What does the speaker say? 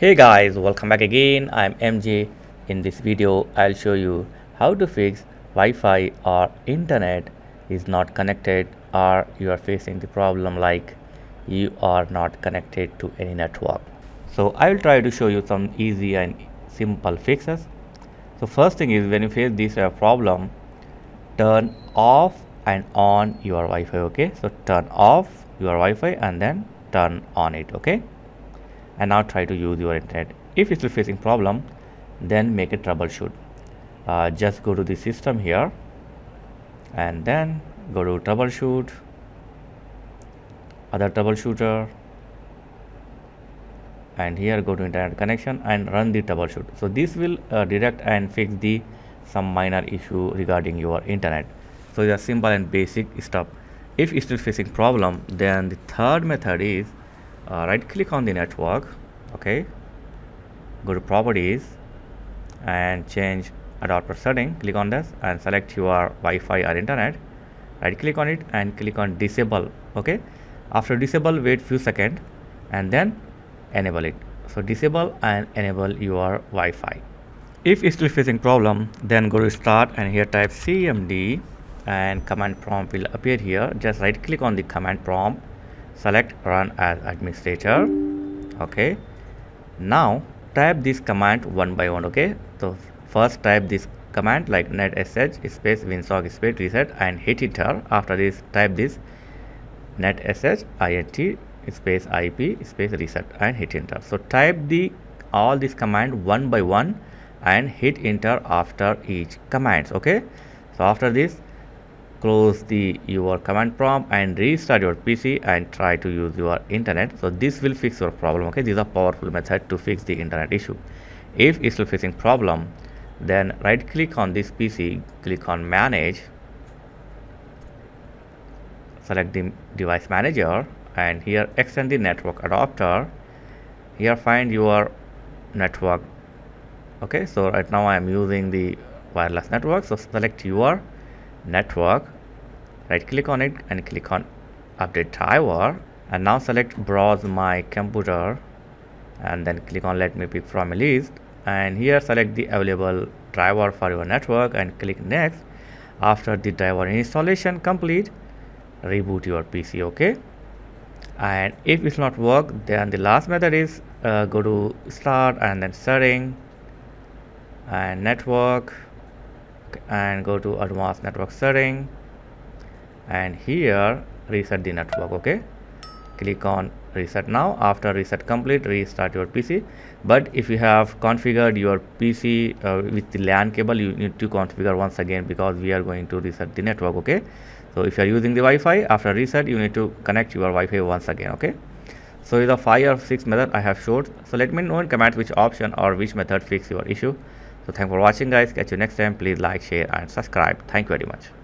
hey guys welcome back again. I'm mj in this video i'll show you how to fix wi-fi or internet is not connected or you are facing the problem like you are not connected to any network. So i will try to show you some easy and simple fixes. So first thing is when you face this uh, problem turn off and on your wi-fi okay? So turn off your wi-fi and then turn on it okay and now try to use your internet. If you're still facing problem then make a troubleshoot. Uh, just go to the system here and then go to troubleshoot other troubleshooter and here go to internet connection and run the troubleshoot. So this will uh, direct and fix the some minor issue regarding your internet. So it's simple and basic stuff. If you're still facing problem then the third method is uh, right click on the network okay? Go to properties and change adapter setting click on this and select your Wi-Fi or internet. Right click on it and click on disable okay? After disable wait few second and then enable it. So disable and enable your Wi-Fi. If still facing problem then go to start and here type cmd and command prompt will appear here. Just right click on the command prompt select run as administrator. Okay. Now type this command one by one. Okay. So first type this command like net sh space winsock space reset and hit enter. After this type this net sh int space ip space reset and hit enter. So type the all this command one by one and hit enter after each commands. Okay. So after this close the your command prompt and restart your pc and try to use your internet. So this will fix your problem okay? These are powerful method to fix the internet issue. If you're still facing problem then right click on this pc click on manage select the device manager and here extend the network adapter. Here find your network okay? So right now i am using the wireless network. So select your network right click on it and click on update driver and now select browse my computer and then click on let me pick from a list. And here select the available driver for your network and click next. After the driver installation complete reboot your pc okay? And if it's not work then the last method is uh, go to start and then setting and network and go to advanced network setting. And here reset the network okay? Click on reset now. After reset complete restart your pc but if you have configured your pc uh, with the lan cable you need to configure once again because we are going to reset the network okay? So if you are using the wi-fi after reset you need to connect your wi-fi once again okay? So the five or six method i have showed. So let me know in comment which option or which method fix your issue so thanks for watching guys. Catch you next time. Please like share and subscribe. Thank you very much